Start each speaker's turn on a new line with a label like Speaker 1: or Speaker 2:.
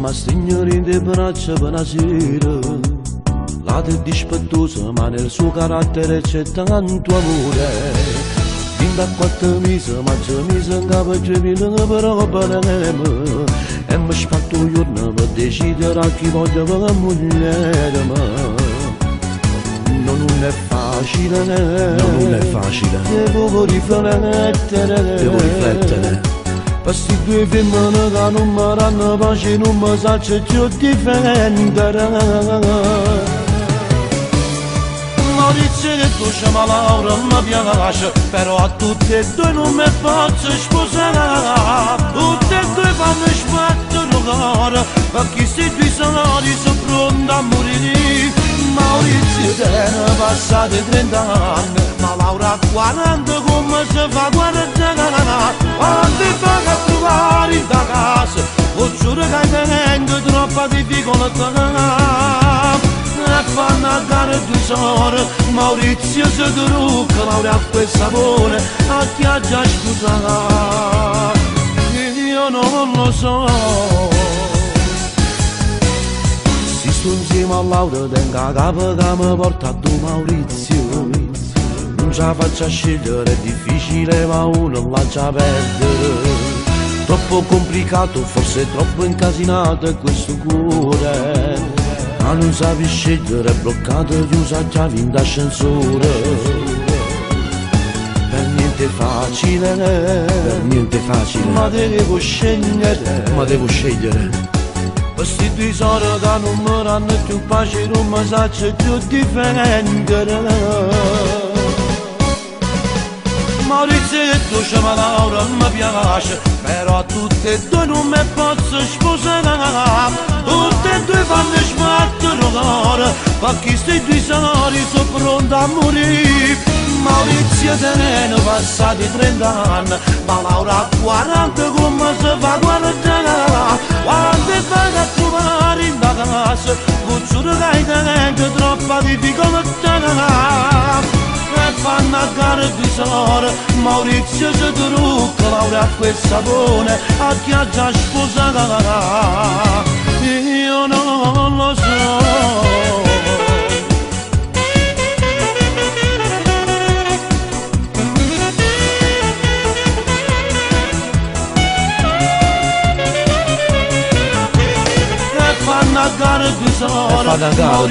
Speaker 1: ma in te braccia per una sera. Lato è dispettosa, ma nel suo carattere c'è tanto amore. Fin da quattro mesi, ma c'è mesi in capo c'è mille però parliamo. E mi spatto un giorno per decidere a chi voglio per moglie mia. Non è facile,
Speaker 2: Non è facile,
Speaker 1: devo riflettere.
Speaker 2: devo riflettere.
Speaker 1: Questi due femmine che non mi danno pace non mi sa c'è più difendere. Maurizio che tu c'è ma Laura mi piace Però a tutte e due non mi posso sposare. Tutte e due fanno sbattere cuore Perché questi due salari sono pronti a morire. Maurizio te ne passati 30 anni Ma Laura a 40 come si fa 40 anni tenendo troppa difficoltà E fanno a gara due sore Maurizio si trucca Laura a quel sapore A chi ha già sposato Io non lo so. Si sto insieme a Laura tenga capo che mi porta tu Maurizio. Non ce la faccio scegliere, è difficile ma uno la già perdere Troppo complicato, forse troppo incasinato è questo cuore Ma non sapi scegliere, è bloccato, chiusa a chiavi in ascensore Per niente facile,
Speaker 2: Per niente facile,
Speaker 1: ma devo scegliere
Speaker 2: ma devo scegliere.
Speaker 1: questi due soldi che non mi danno più pace, non mi saccio più difendere. Però a tutte e due non mi posso sposare. Tutte e due fanno sbattere cuore, perché questi due salari sono pronti a morire. Maurizio te ne ne passati 30 anni, ma Laura a 40 come si fa 40 anni. Quando vai a trovare in da casa, cucciolo che hai tenendo troppa difficoltà. Fanno di sore, Maurizio si trucca, Laura a quel sapone, a chi ha già sposato. Io non lo so. E fanno a gara di sole,
Speaker 2: fanno a gara